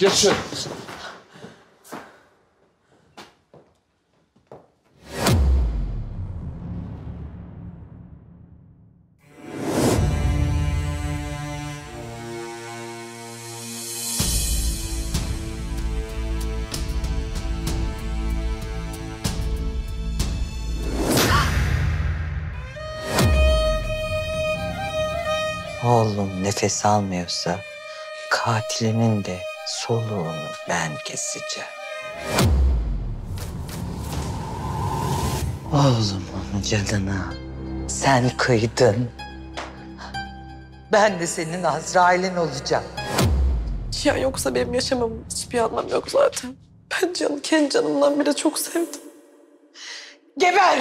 Geç şöyle. Oğlum nefes almıyorsa katilinin de soluğunu ben keseceğim. Oğlumun canına sen kıydın. Ben de senin Azrail'in olacağım. Cihan yoksa benim yaşamamın hiçbir anlamı yok zaten. Ben Cihan'ı kendi canımdan bile çok sevdim. Geber!